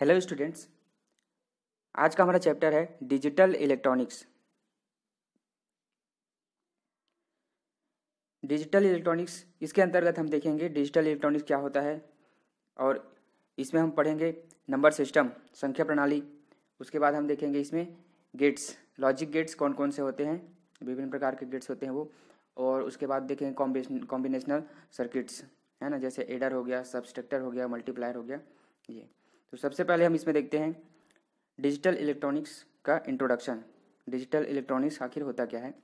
Hello students आज का हमारा चैप्टर है डिजिटल इलेक्ट्रॉनिक्स डिजिटल इलेक्ट्रॉनिक्स इसके अंतर्गत हम देखेंगे डिजिटल इलेक्ट्रॉनिक्स क्या होता है और इसमें हम पढ़ेंगे नंबर सिस्टम संख्या प्रणाली. उसके बाद हम देखेंगे इसमें गेट्स लॉजिक गेट्स कौन कौन से होते हैं? विभिन्न प्रकार के गेट्स होते हैं वो. और उसके बाद देखेंगे कॉम्बिनेशनल सर्किट्स है ना? जैसे एडर हो गया सबस्ट्रक्टर हो गया मल्टीप्लायर हो गया, ये. तो सबसे पहले हम इसमें देखते हैं डिजिटल इलेक्ट्रॉनिक्स का इंट्रोडक्शन डिजिटल इलेक्ट्रॉनिक्स आखिर होता क्या है?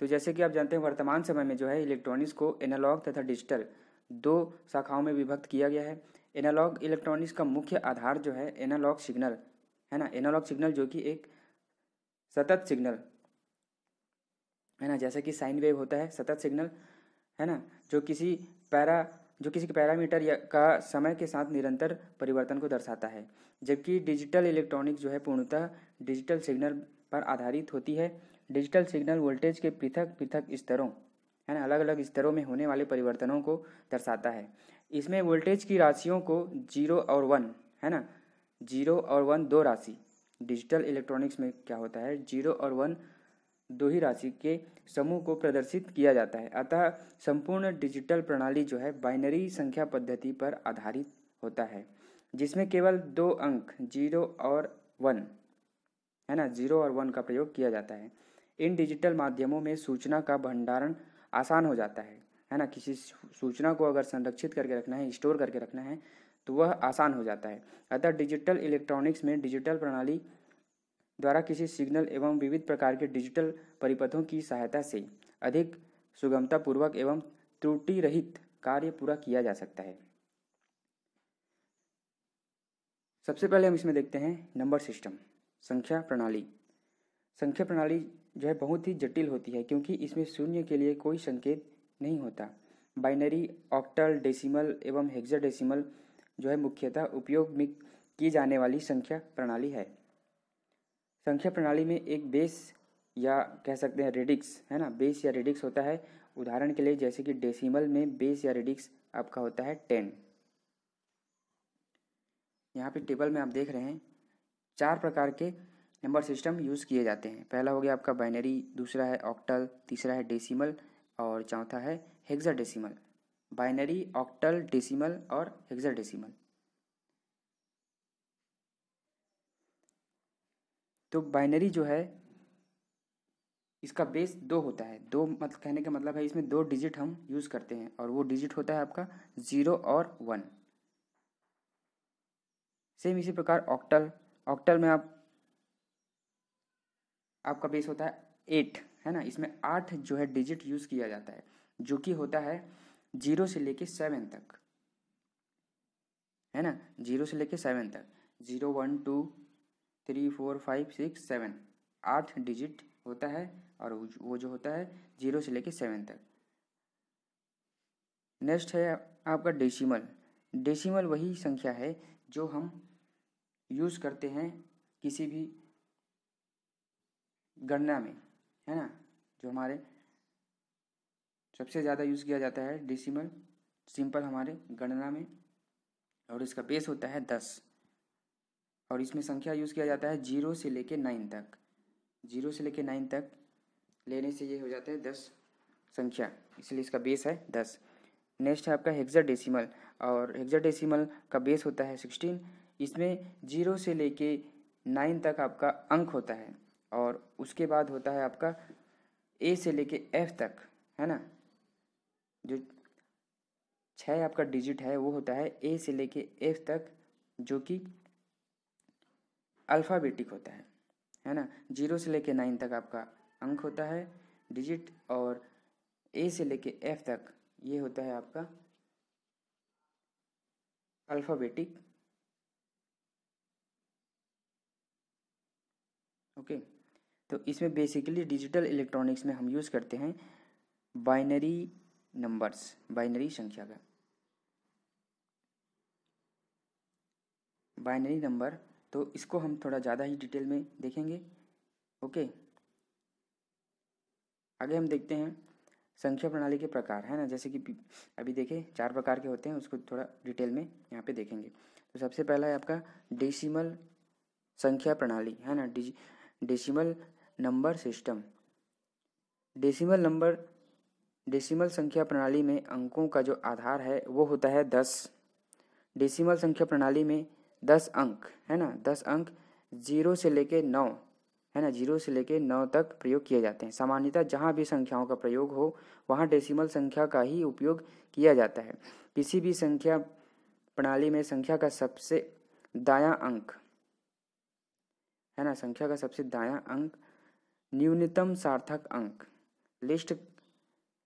तो जैसे कि आप जानते हैं, वर्तमान समय में जो है इलेक्ट्रॉनिक्स को एनालॉग तथा डिजिटल दो शाखाओं में विभक्त किया गया है। एनालॉग इलेक्ट्रॉनिक्स का मुख्य आधार जो है एनालॉग सिग्नल, है ना? एनालॉग सिग्नल जो कि एक सतत सिग्नल, है ना? जैसे कि साइन वेव होता है, सतत सिग्नल, है ना? जो किसी पैरा जो किसी के पैरामीटर या का समय के साथ निरंतर परिवर्तन को दर्शाता है, जबकि डिजिटल इलेक्ट्रॉनिक्स जो है पूर्णतः डिजिटल सिग्नल पर आधारित होती है। डिजिटल सिग्नल वोल्टेज के पृथक पृथक स्तरों, है ना अलग अलग स्तरों में होने वाले परिवर्तनों को दर्शाता है। इसमें वोल्टेज की राशियों को ज़ीरो और वन, है ना, ज़ीरो और वन दो राशि। डिजिटल इलेक्ट्रॉनिक्स में क्या होता है, ज़ीरो और वन दो ही राशि के समूह को प्रदर्शित किया जाता है। अतः संपूर्ण डिजिटल प्रणाली जो है, बाइनरी संख्या पद्धति पर आधारित होता है, जिसमें केवल दो अंक, ज़ीरो और वन, है ना? ज़ीरो और वन का प्रयोग किया जाता है। इन डिजिटल माध्यमों में सूचना का भंडारण आसान हो जाता है है ना? किसी सूचना को अगर संरक्षित करके रखना है, स्टोर करके रखना है तो वह आसान हो जाता है। अतः डिजिटल इलेक्ट्रॉनिक्स में डिजिटल प्रणाली द्वारा किसी सिग्नल एवं विविध प्रकार के डिजिटल परिपथों की सहायता से अधिक सुगमतापूर्वक एवं त्रुटि रहित कार्य पूरा किया जा सकता है। सबसे पहले हम इसमें देखते हैं नंबर सिस्टम, संख्या प्रणाली। संख्या प्रणाली जो है बहुत ही जटिल होती है क्योंकि इसमें शून्य के लिए कोई संकेत नहीं होता। बाइनरी, ऑक्टल, डेसिमल एवं हेक्साडेसिमल जो है मुख्यतः उपयोग में की जाने वाली संख्या प्रणाली है। संख्या प्रणाली में एक बेस या कह सकते हैं रेडिक्स, है ना? बेस या रेडिक्स होता है। उदाहरण के लिए जैसे कि डेसिमल में बेस या रेडिक्स आपका होता है टेन। यहाँ पे टेबल में आप देख रहे हैं, चार प्रकार के नंबर सिस्टम यूज़ किए जाते हैं। पहला हो गया आपका बाइनरी, दूसरा है ऑक्टल, तीसरा है डेसिमल और चौथा है हेक्सा बाइनरी, ऑक्टल, डेसिमल और हेक्सा तो बाइनरी जो है, इसका बेस दो होता है। दो मतलब कहने का मतलब है इसमें दो डिजिट हम यूज़ करते हैं और वो डिजिट होता है आपका ज़ीरो और वन सेम इसी प्रकार ऑक्टल ऑक्टल में आप, आपका बेस होता है एट है ना? इसमें आठ जो है डिजिट यूज़ किया जाता है, जो कि होता है ज़ीरो से लेके सेवन तक। है ना? ज़ीरो से लेके सेवन तक। Zero one two three four five six seven आठ डिजिट होता है और वो जो होता है ज़ीरो से लेके सेवन तक। नेक्स्ट है आपका डेसिमल डेसिमल वही संख्या है जो हम यूज़ करते हैं किसी भी गणना में, है ना? जो हमारे सबसे ज़्यादा यूज़ किया जाता है डेसिमल सिंपल हमारे गणना में। और इसका बेस होता है दस। और इसमें संख्या यूज़ किया जाता है ज़ीरो से लेके नाइन तक। ज़ीरो से लेके नाइन तक लेने से ये हो जाता है दस संख्या। इसलिए इसका बेस है दस। नेक्स्ट है आपका हेक्सा डेसिमल और हेक्सा डेसिमल का बेस होता है सिक्सटीन इसमें ज़ीरो से लेके नाइन तक आपका अंक होता है और उसके बाद होता है आपका ए से लेके एफ़ तक, है ना? जो छः आपका डिजिट है, वो होता है ए से लेके एफ़ तक, जो कि अल्फ़ाबेटिक होता है है ना? ज़ीरो से लेके नाइन तक आपका अंक होता है डिजिट और ए से लेके एफ़ तक ये होता है आपका अल्फ़ाबेटिक। ओके? तो इसमें बेसिकली डिजिटल इलेक्ट्रॉनिक्स में हम यूज़ करते हैं बाइनरी नंबर्स बाइनरी संख्या का। बाइनरी नंबर तो इसको हम थोड़ा ज़्यादा ही डिटेल में देखेंगे। ओके? आगे हम देखते हैं संख्या प्रणाली के प्रकार, है ना? जैसे कि अभी देखें, चार प्रकार के होते हैं, उसको थोड़ा डिटेल में यहाँ पे देखेंगे। तो सबसे पहला है आपका डेसिमल संख्या प्रणाली, है ना? डिजी, decimal number system. Decimal number, decimal संख्या प्रणाली में अंकों का जो आधार है, वो होता है दस। डेसिमल संख्या प्रणाली में दस अंक, है ना? दस अंक ज़ीरो से लेके नौ, है ना? ज़ीरो से लेके नौ तक प्रयोग किए जाते हैं। सामान्यतः जहाँ भी संख्याओं का प्रयोग हो, वहाँ डेसिमल संख्या का ही उपयोग किया जाता है। किसी भी संख्या प्रणाली में संख्या का सबसे दाया अंक, है ना? संख्या का सबसे दाया अंक, न्यूनतम सार्थक अंक लिस्ट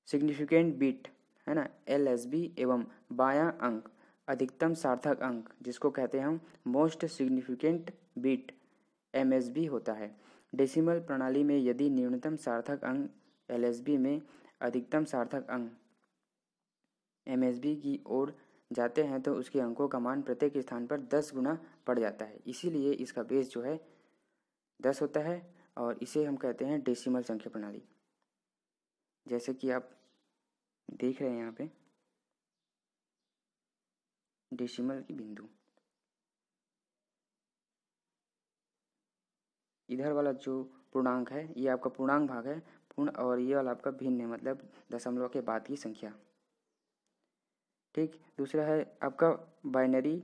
सिग्निफिकेंट बिट है ना? एल एस बी एवं बाया अंक। अधिकतम सार्थक अंक, जिसको कहते हैं हम मोस्ट सिग्निफिकेंट बीट एम होता है। डेसिमल प्रणाली में यदि न्यूनतम सार्थक अंक एल एस बी में अधिकतम सार्थक अंक एम एस बी की ओर जाते हैं तो उसके अंकों का मान प्रत्येक स्थान पर दस गुना बढ़ जाता है। इसीलिए इसका बेस जो है, दस होता है और इसे हम कहते हैं डेसिमल संख्या प्रणाली। जैसे कि आप देख रहे हैं यहाँ पे। डेसिमल की बिंदु। इधर वाला जो पूर्णांक है, ये आपका पूर्णांक भाग है, पूर्ण और ये वाला आपका भिन्न है मतलब दशमलव के बाद की संख्या। ठीक, दूसरा है आपका बाइनरी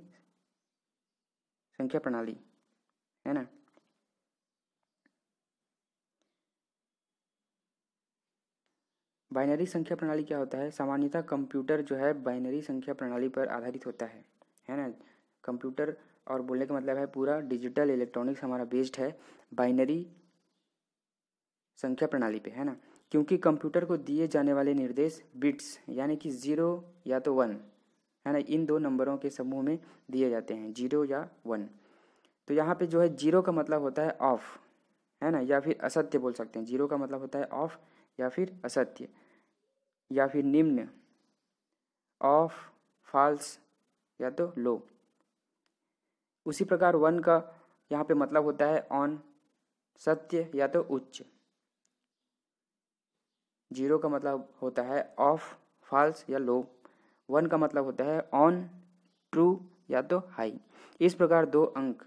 संख्या प्रणाली, है ना? बाइनरी संख्या प्रणाली क्या होता है? सामान्यतः कंप्यूटर जो है बाइनरी संख्या प्रणाली पर आधारित होता है। है ना? कंप्यूटर और बोलने का मतलब है पूरा डिजिटल इलेक्ट्रॉनिक्स हमारा बेस्ड है बाइनरी संख्या प्रणाली पे, है ना? क्योंकि कंप्यूटर को दिए जाने वाले निर्देश बिट्स यानी कि ज़ीरो या तो वन है ना? इन दो नंबरों के समूह में दिए जाते हैं ज़ीरो या वन तो यहाँ पे जो है ज़ीरो का मतलब होता है ऑफ़ है ना? या फिर असत्य बोल सकते हैं। ज़ीरो का मतलब होता है ऑफ़ या फिर असत्य। या फिर निम्न ऑफ़ फॉल्स या तो लो उसी प्रकार वन का यहाँ पे मतलब होता है ऑन सत्य या तो उच्च. ज़ीरो का मतलब होता है ऑफ़ फॉल्स या लो वन का मतलब होता है ऑन ट्रू या तो हाई इस प्रकार दो अंक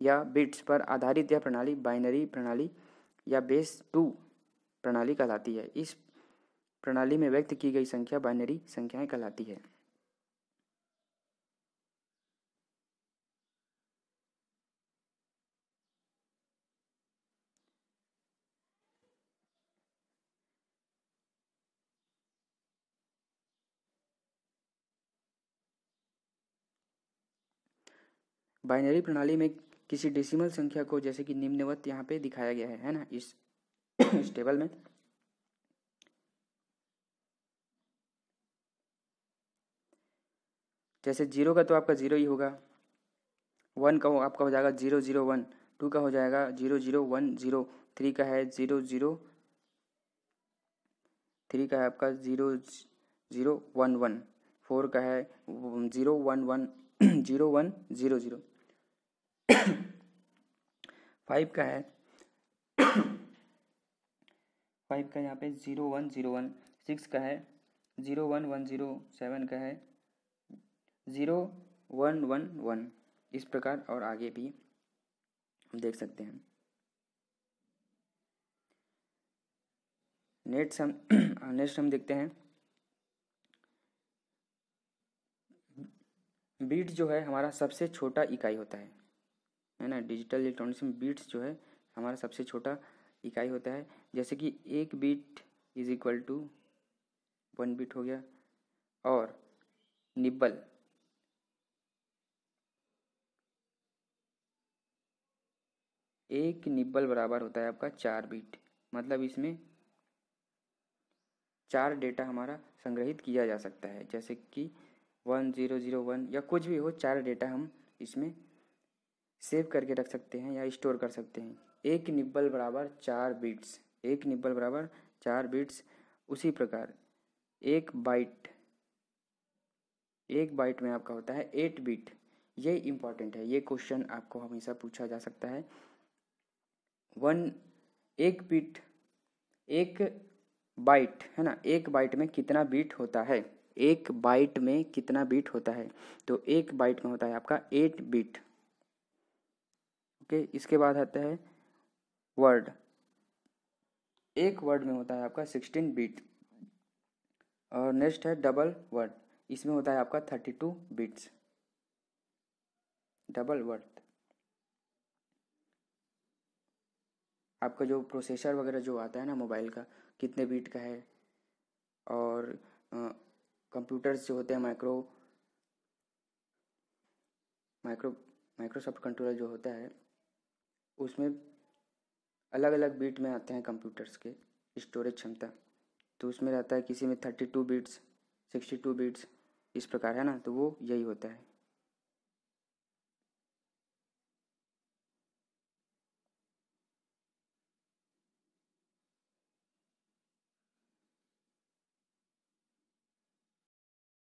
या बिट्स पर आधारित यह प्रणाली बाइनरी प्रणाली या बेस टू प्रणाली कहलाती है। इस प्रणाली में व्यक्त की गई संख्या बाइनरी संख्याएँ कहलाती है। बाइनरी प्रणाली में किसी डेसिमल संख्या को जैसे कि निम्नवत यहाँ पे दिखाया गया है है ना? इस, इस टेबल में जैसे ज़ीरो का तो आपका ज़ीरो ही होगा। वन का हो आपका हो जाएगा ज़ीरो ज़ीरो वन। टू का हो जाएगा zero zero one zero. Three का है ज़ीरो ज़ीरो। थ्री का है आपका zero zero one one. Four का है zero one one. Zero one zero zero. Five का है। फाइव का यहाँ पे zero one zero one. Six का है zero one one zero. Seven का है ज़ीरो, वन वन वन। इस प्रकार और आगे भी हम देख सकते हैं। नेक्स्ट हम नेक्स्ट हम देखते हैं। बीट जो है हमारा सबसे छोटा इकाई होता है। है ना? डिजिटल इलेक्ट्रॉनिक्स में बीट्स जो है हमारा सबसे छोटा इकाई होता है। जैसे कि एक bit is equal to one bit हो गया। और निब्बल। एक निब्बल बराबर होता है आपका चार बीट। मतलब इसमें चार डेटा हमारा संग्रहित किया जा सकता है। जैसे कि वन, ज़ीरो ज़ीरो, वन या कुछ भी हो, चार डेटा हम इसमें सेव करके रख सकते हैं या स्टोर कर सकते हैं। एक निब्बल बराबर चार बीट्स। एक निब्बल बराबर चार बिट्स उसी प्रकार। एक बाइट। एक बाइट में आपका होता है एट बीट। ये इंपॉर्टेंट है। ये क्वेश्चन आपको हमेशा पूछा जा सकता है। वन, एक बिट, एक बाइट, है ना? एक बाइट में कितना बीट होता है? एक बाइट में कितना बीट होता है? तो एक बाइट में होता है आपका एट बीट। ओके, इसके बाद आता है वर्ड। एक वर्ड में होता है आपका सिक्सटीन बीट। और नेक्स्ट है डबल वर्ड। इसमें होता है आपका thirty two bits. Double word. आपका जो प्रोसेसर वगैरह जो आता है ना मोबाइल का, कितने बीट का है? और कंप्यूटर्स जो होते हैं माइक्रो माइक्रो माइक्रोसॉफ्ट कंट्रोलर जो होता है, उसमें अलग अलग बीट में आते हैं कंप्यूटर्स के स्टोरेज क्षमता। तो उसमें रहता है किसी में thirty two bits sixty two bits इस प्रकार, है ना? तो वो यही होता है।